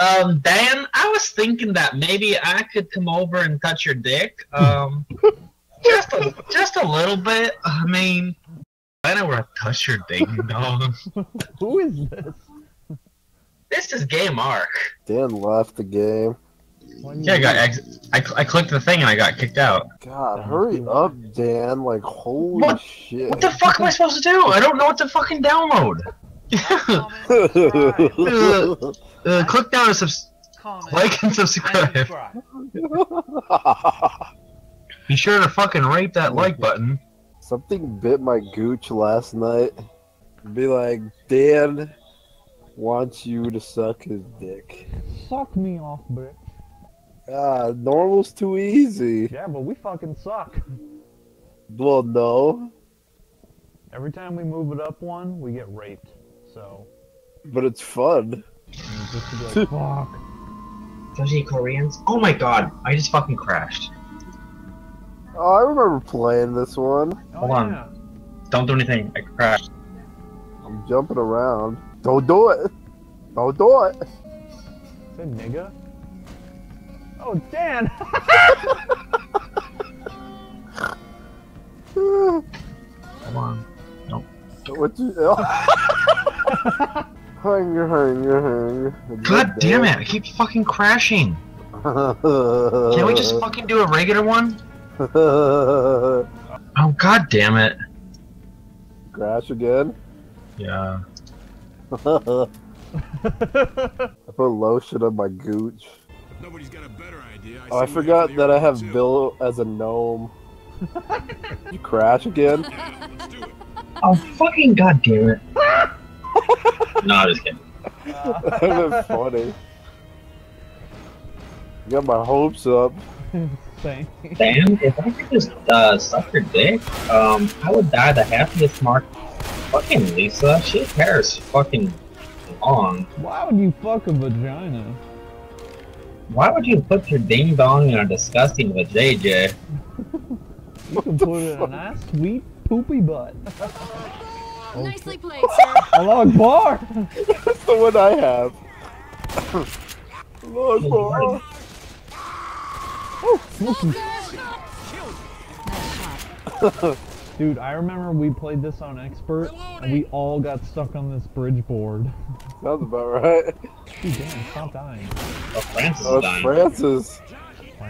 Um, Dan, I was thinking that maybe I could come over and touch your dick. Um, just a, just a little bit. I mean, I know where to touch your ding dong. Who is this? This is Gay Mark. Dan left the game. Why do you Yeah, I got do- ex- I, cl- I clicked the thing and I got kicked out. God, hurry up, Dan. Like, holy What? shit. What the fuck am I supposed to do? I don't know what to fucking download. Uh, click down and subs- like and subscribe. Be sure to fucking rape that like button. Something bit my gooch last night. Be like, Dan wants you to suck his dick. Suck me off, bitch. Ah, normal's too easy. Yeah, but we fucking suck. Well, no, Every time we move it up one, we get raped. So, but it's fun. and just to be like, fuck. Especially Koreans. Oh my god, I just fucking crashed. Oh, I remember playing this one. Oh, Hold on. yeah. Don't do anything. I crashed. I'm jumping around. Don't do it. Don't do it. Say nigga. Oh, Dan! Hold on. what you? hang, hang, hang. God damn it! I keep fucking crashing. Can we just fucking do a regular one? Oh god damn it. crash again? Yeah. I put lotion on my gooch. Nobody's got a better idea. Oh, I forgot that I have too. Bill as a gnome. you crash again? Yeah, let's do it. Oh fucking god damn it. No, I'm just kidding. That's funny. Got my hopes up. Same. Dan, if I could just uh, suck your dick, um, I would die the happiest mark. Fucking Lisa, she hair is fucking long. Why would you fuck a vagina? Why would you put your ding dong in a disgusting vajayjay? You can put it in a nice, sweet, poopy butt. Nicely played, sir. Allah Akbar! That's the one I have. Lord, boy. Oh, Smokey. Dude, I remember we played this on Expert, and we all got stuck on this bridge board. Sounds about right. Dude, damn, stop dying. Oh, Francis Oh, it's dying. Francis.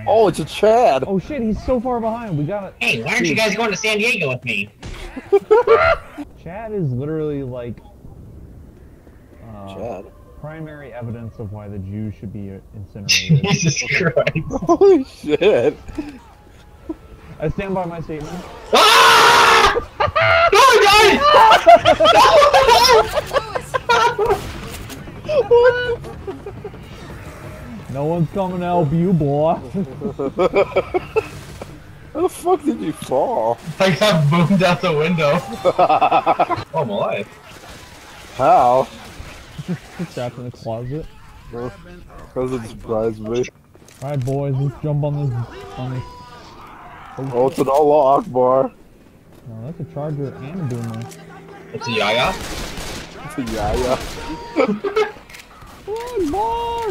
Oh, it's a Chad. Oh shit, he's so far behind. We got it. Hey, why aren't you guys going to San Diego with me? Chad is literally like uh, Chad. primary evidence of why the Jews should be incinerated. Jesus Christ. Holy shit. I stand by my statement. Ah! Oh my No one's coming to help you, boy. How the fuck did you fall? I got boomed out the window. oh my life. How? Trapped in the closet. Doesn't surprise me. All right, boys, let's jump on this. On this. Oh, it's an Allah Akbar. Oh, that's a charger and a boomer. It's a yaya. It's a yaya. One more.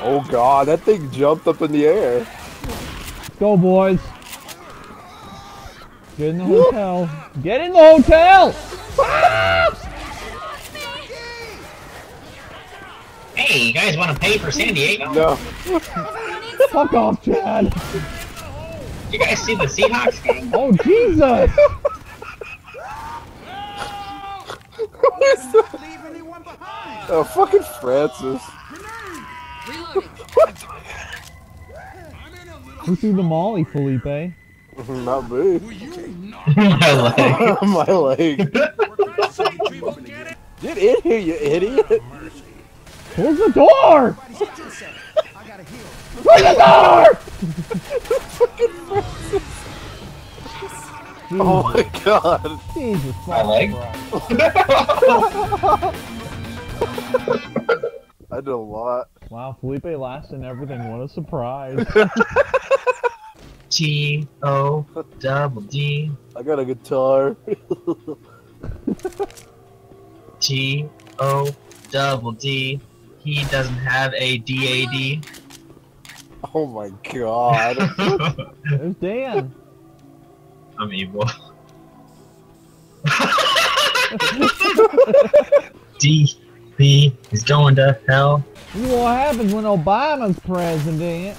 Oh god, that thing jumped up in the air. Let's go, boys. Get in the hotel. Get in the hotel. Hey, you guys want to pay for San Diego? No. Fuck off, Chad. You guys see the Seahawks game? Oh Jesus. Leave anyone behind. Oh, fucking Francis. Reloading. I'm in a little. Who threw the molly, Felipe? Not me. Will my leg. My leg. get in here, you idiot. Close the door. I gotta heal. Close the door. Oh my god. Jesus My leg? I did a lot. Wow, Felipe last in everything. What a surprise. T O double D I got a guitar. T O double D. he doesn't have a DAD. Oh my god. There's Dan. I'm evil. DB is going to hell. This is what happens when Obama's president.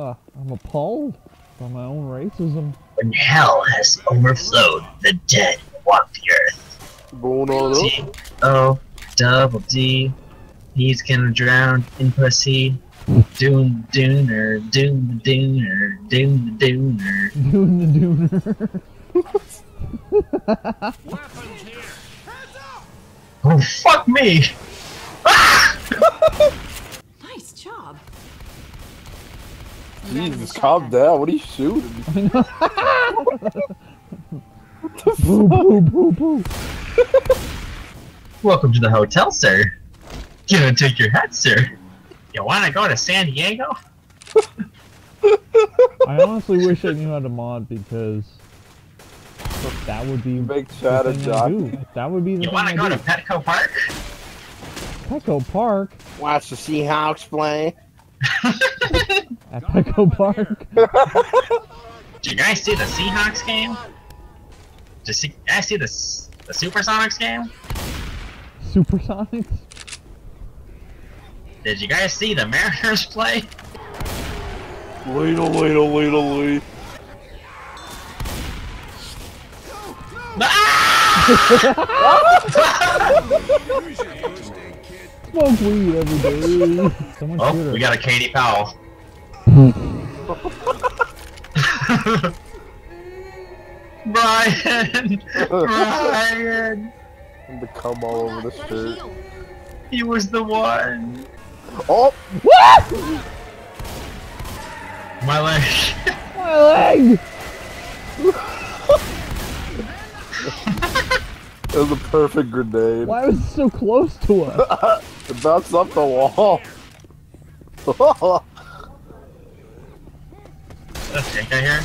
Ugh, I'm appalled by my own racism. When hell has overflowed, the dead walk the earth. Going on up. D O double D. He's gonna drown in pussy. Doom the dooner, doom the dooner, doom the dooner. Doing the dooner. Weapons here. Hands up! Oh fuck me! Nice ah! Jesus, calm down. What are you shooting? boo, boo, boo, boo. Welcome to the hotel, sir. Gonna take your hat, sir. You wanna go to San Diego? I honestly wish I knew how to mod because that would be Big the chat of thing jockey. That would be the You wanna I go do. to Petco Park? Petco Park. Watch the Seahawks play. At Petco Park. Did you guys see the Seahawks game? Did you see, you guys see the, the Supersonics game? Supersonics. Did you guys see the Mariners play? Ladle, ladle, ladle, ladle. Smoke weed every day. Someone Oh, shoot her. we got a Katie Powell. Brian! Brian! And the cum all over the Gotta shirt. He was the one! Oh! What? My leg. My leg. It was a perfect grenade. Why was it so close to us? It bounced up the wall. That's Jake out here.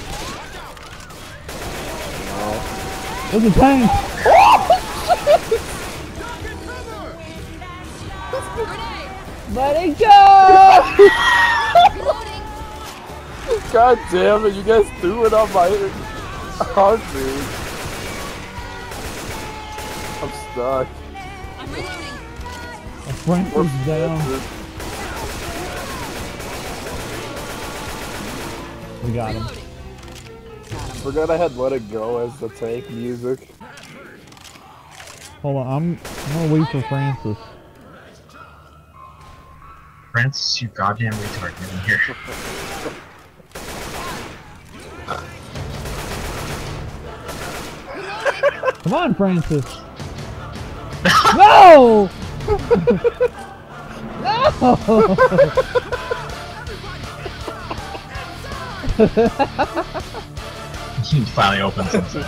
There's a tank. Grenade. Let it go. God damn it, you guys threw it on my arm, dude. I'm stuck. I'm reloading. Frank was down. We got him. Forgot I had Let It Go as the tank music. Hold on, I'm, I'm gonna wait for Francis. Francis, you goddamn retard, get in here. Come on, Francis. no. no. He finally opens it.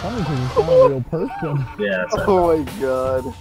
Funny 'cause it's not a real person. Yeah. Oh my god.